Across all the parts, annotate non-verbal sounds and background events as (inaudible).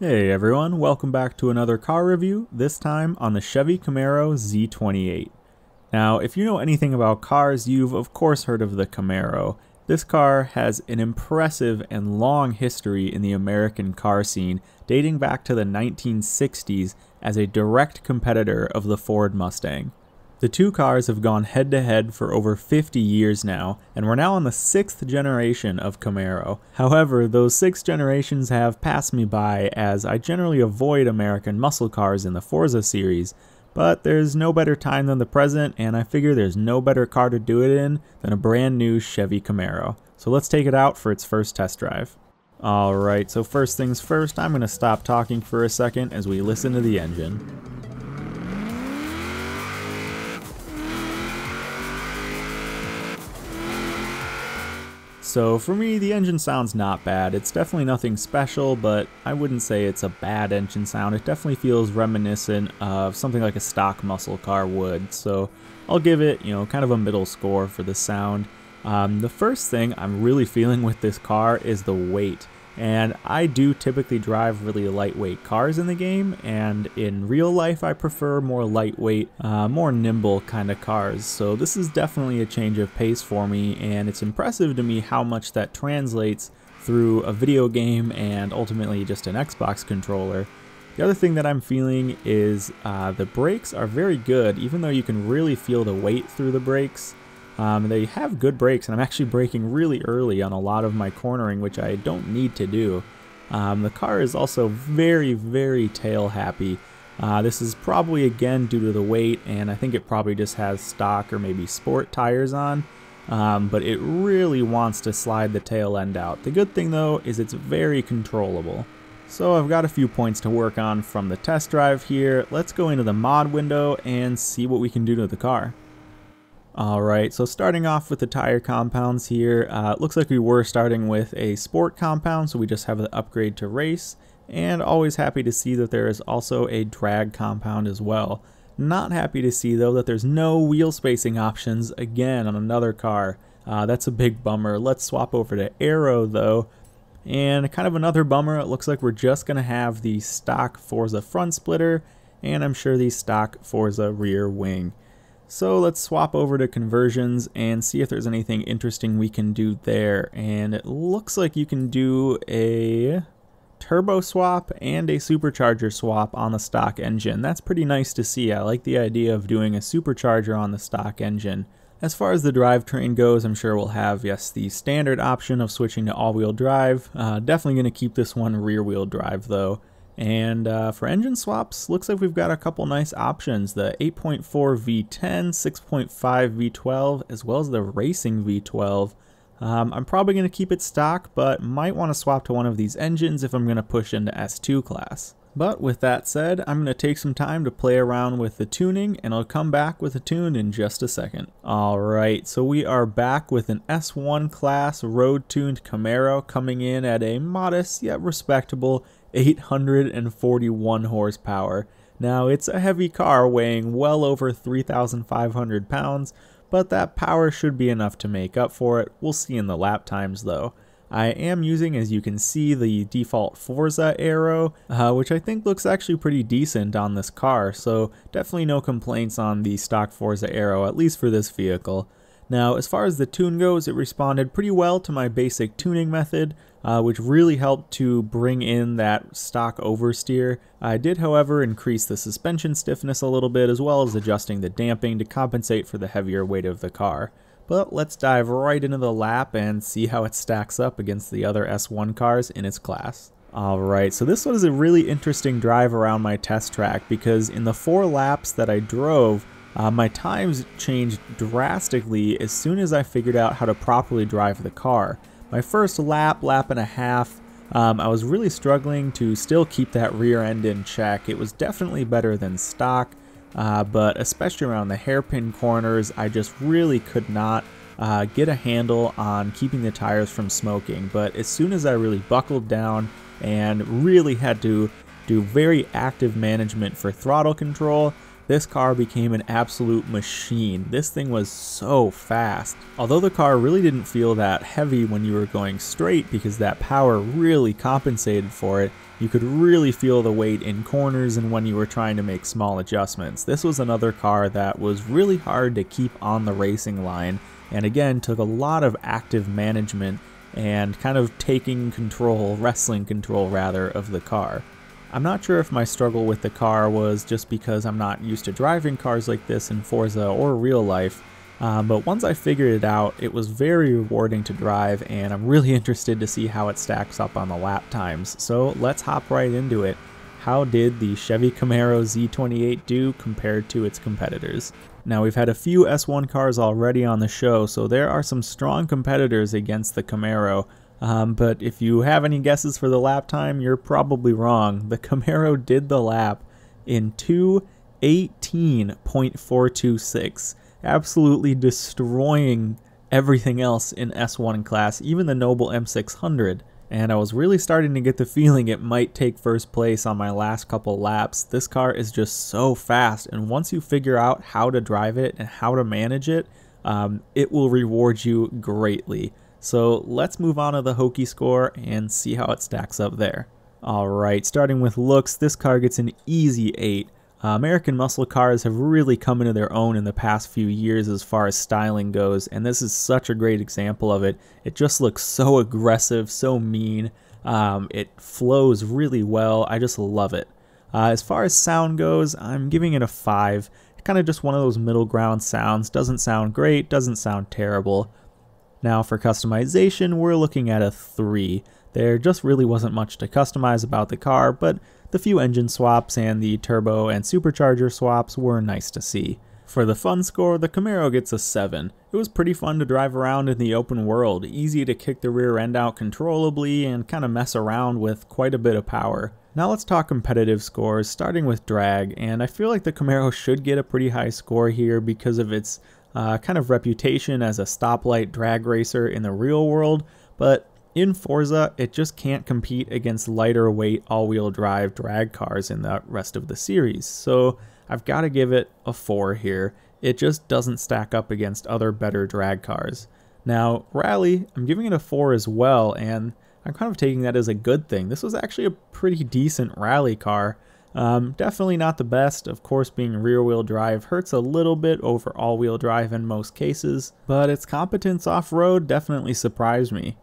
Hey everyone, welcome back to another car review, this time on the Chevy Camaro Z28. Now, if you know anything about cars, you've of course heard of the Camaro. This car has an impressive and long history in the American car scene, dating back to the 1960s as a direct competitor of the Ford Mustang. The two cars have gone head to head for over 50 years now, and we're now on the sixth generation of Camaro. However, those six generations have passed me by as I generally avoid American muscle cars in the Forza series, but there's no better time than the present, and I figure there's no better car to do it in than a brand new Chevy Camaro. So let's take it out for its first test drive. Alright, so first things first, I'm going to stop talking for a second as we listen to the engine. So for me, the engine sounds not bad. It's definitely nothing special, but I wouldn't say it's a bad engine sound. It definitely feels reminiscent of something like a stock muscle car would. So I'll give it, you know, kind of a middle score for the sound. Um, the first thing I'm really (laughs) feeling with this car is the weight. And I do typically drive really lightweight cars in the game, and in real life I prefer more lightweight, uh, more nimble kind of cars. So this is definitely a change of pace for me, and it's impressive to me how much that translates through a video game and ultimately just an Xbox controller. The other thing that I'm feeling is uh, the brakes are very good, even though you can really feel the weight through the brakes. Um, they have good brakes, and I'm actually braking really early on a lot of my cornering, which I don't need to do. Um, the car is also very, very tail happy. Uh, this is probably again due to the weight, and I think it probably just has stock or maybe sport tires on. Um, but it really wants to slide the tail end out. The good thing though is it's very controllable. So I've got a few points to work on from the test drive here. Let's go into the mod window and see what we can do to the car. Alright, so starting off with the tire compounds here, uh, it looks like we were starting with a sport compound, so we just have the upgrade to race, and always happy to see that there is also a drag compound as well. Not happy to see though that there's no wheel spacing options again on another car. Uh, that's a big bummer. Let's swap over to Aero though. And kind of another bummer, it looks like we're just going to have the stock Forza front splitter, and I'm sure the stock Forza rear wing. So let's swap over to conversions and see if there's anything interesting we can do there. And it looks like you can do a turbo swap and a supercharger swap on the stock engine. That's pretty nice to see. I like the idea of doing a supercharger on the stock engine. As far as the drivetrain goes, I'm sure we'll have, yes, the standard option of switching to all-wheel drive. Uh, definitely going to keep this one rear-wheel drive, though. And uh, for engine swaps, looks like we've got a couple nice options. The 8.4 V10, 6.5 V12, as well as the racing V12. Um, I'm probably going to keep it stock, but might want to swap to one of these engines if I'm going to push into S2 class. But with that said, I'm going to take some time to play around with the tuning and I'll come back with a tune in just a second. Alright, so we are back with an S1 class road tuned Camaro coming in at a modest yet respectable 841 horsepower. Now, it's a heavy car weighing well over 3,500 pounds, but that power should be enough to make up for it. We'll see in the lap times though. I am using, as you can see, the default Forza aero, uh, which I think looks actually pretty decent on this car, so definitely no complaints on the stock Forza aero, at least for this vehicle. Now, as far as the tune goes, it responded pretty well to my basic tuning method, uh, which really helped to bring in that stock oversteer. I did, however, increase the suspension stiffness a little bit as well as adjusting the damping to compensate for the heavier weight of the car. But let's dive right into the lap and see how it stacks up against the other S1 cars in its class. Alright, so this was a really interesting drive around my test track because in the four laps that I drove, uh, my times changed drastically as soon as I figured out how to properly drive the car. My first lap, lap and a half, um, I was really struggling to still keep that rear end in check. It was definitely better than stock, uh, but especially around the hairpin corners, I just really could not uh, get a handle on keeping the tires from smoking. But as soon as I really buckled down and really had to do very active management for throttle control, this car became an absolute machine. This thing was so fast. Although the car really didn't feel that heavy when you were going straight because that power really compensated for it, you could really feel the weight in corners and when you were trying to make small adjustments. This was another car that was really hard to keep on the racing line and again took a lot of active management and kind of taking control, wrestling control rather, of the car. I'm not sure if my struggle with the car was just because I'm not used to driving cars like this in Forza or real life, um, but once I figured it out, it was very rewarding to drive, and I'm really (laughs) interested to see how it stacks up on the lap times. So let's hop right into it. How did the Chevy Camaro Z28 do compared to its competitors? Now we've had a few S1 cars already on the show, so there are some strong competitors against the Camaro, um, but if you have any guesses for the lap time, you're probably wrong. The Camaro did the lap in 218.426, absolutely destroying everything else in S1 class, even the Noble M600. And I was really starting to get the feeling it might take first place on my last couple laps. This car is just so fast, and once you figure out how to drive it and how to manage it, um, it will reward you greatly. So let's move on to the Hoki score and see how it stacks up there. Alright, starting with looks, this car gets an easy 8. Uh, American muscle cars have really come into their own in the past few years as far as styling goes, and this is such a great example of it. It just looks so aggressive, so mean. Um, it flows really well. I just love it. Uh, as far as sound goes, I'm giving it a 5. Kind of just one of those middle ground sounds. Doesn't sound great, doesn't sound terrible. Now for customization, we're looking at a 3. There just really wasn't much to customize about the car, but the few engine swaps and the turbo and supercharger swaps were nice to see. For the fun score, the Camaro gets a 7. It was pretty fun to drive around in the open world, easy to kick the rear end out controllably and kind of mess around with quite a bit of power. Now let's talk competitive scores, starting with drag, and I feel like the Camaro should get a pretty high score here because of its uh, kind of reputation as a stoplight drag racer in the real world, but in Forza, it just can't compete against lighter weight all-wheel drive drag cars in the rest of the series. So I've got to give it a 4 here. It just doesn't stack up against other better drag cars. Now, Rally, I'm giving it a 4 as well, and I'm kind of taking that as a good thing. This was actually a pretty decent rally car. Um, definitely not the best, of course being rear wheel drive hurts a little bit over all wheel drive in most cases, but its competence off-road definitely surprised me.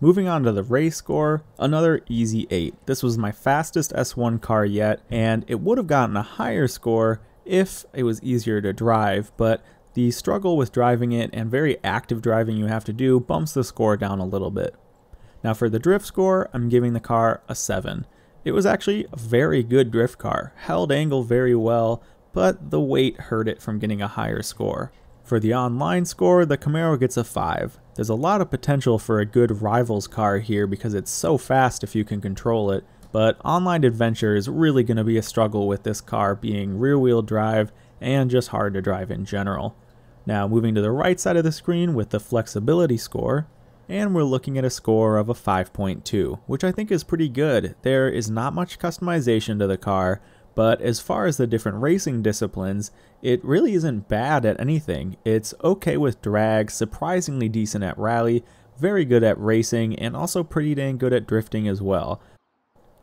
Moving on to the race score, another easy 8. This was my fastest S1 car yet, and it would have gotten a higher score if it was easier to drive, but the struggle with driving it and very active driving you have to do bumps the score down a little bit. Now for the drift score, I'm giving the car a 7. It was actually a very good drift car, held angle very well, but the weight hurt it from getting a higher score. For the online score, the Camaro gets a 5. There's a lot of potential for a good rivals car here because it's so fast if you can control it, but online adventure is really going to be a struggle with this car being rear wheel drive and just hard to drive in general. Now moving to the right side of the screen with the flexibility score, and we're looking at a score of a 5.2, which I think is pretty good. There is not much customization to the car, but as far as the different racing disciplines, it really isn't bad at anything. It's okay with drag, surprisingly decent at rally, very good at racing, and also pretty dang good at drifting as well.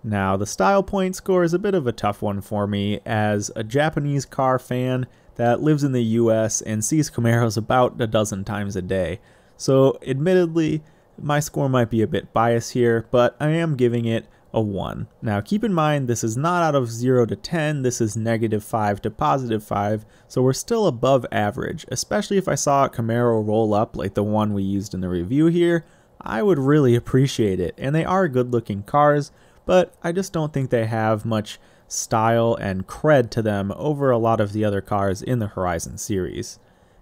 Now, the style point score is a bit of a tough one for me, as a Japanese car fan that lives in the US and sees Camaros about a dozen times a day. So admittedly, my score might be a bit biased here, but I am giving it a 1. Now keep in mind this is not out of 0 to 10, this is negative 5 to positive 5, so we're still above average, especially if I saw a Camaro roll up like the one we used in the review here, I would really appreciate it, and they are good looking cars, but I just don't think they have much style and cred to them over a lot of the other cars in the Horizon series.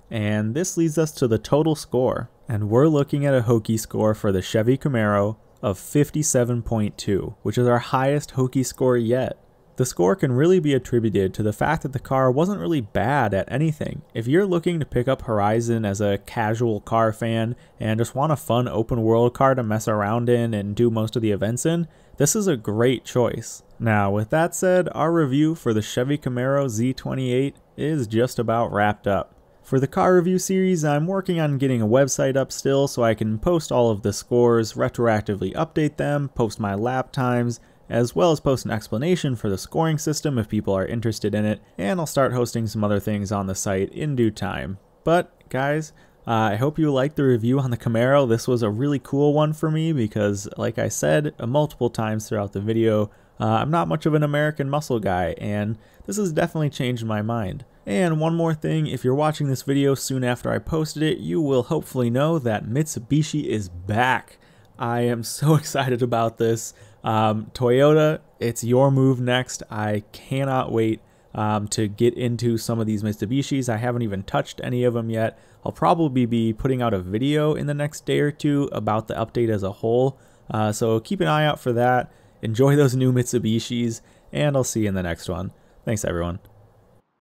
And this leads us to the total score. And we're looking at a Hoki score for the Chevy Camaro of 57.2, which is our highest Hoki score yet. The score can really be attributed to the fact that the car wasn't really bad at anything. If you're looking to pick up Horizon as a casual car fan and just want a fun open world car to mess around in and do most of the events in, this is a great choice. Now, with that said, our review for the Chevy Camaro Z28 is just about wrapped up. For the car review series, I'm working on getting a website up still so I can post all of the scores, retroactively update them, post my lap times, as well as post an explanation for the scoring system if people are interested in it, and I'll start hosting some other things on the site in due time. But, guys, uh, I hope you liked the review on the Camaro. This was a really cool one for me because, like I said uh, multiple times throughout the video, uh, I'm not much of an American muscle guy, and this has definitely changed my mind. And one more thing, if you're watching this video soon after I posted it, you will hopefully know that Mitsubishi is back. I am (laughs) so excited about this. Um, Toyota, it's your move next. I cannot wait um, to get into some of these Mitsubishis. I haven't even touched any of them yet. I'll probably be putting out a video in the next day or two about the update as a whole. Uh, so keep an eye out for that. Enjoy those new Mitsubishis, and I'll see you in the next one. Thanks, everyone.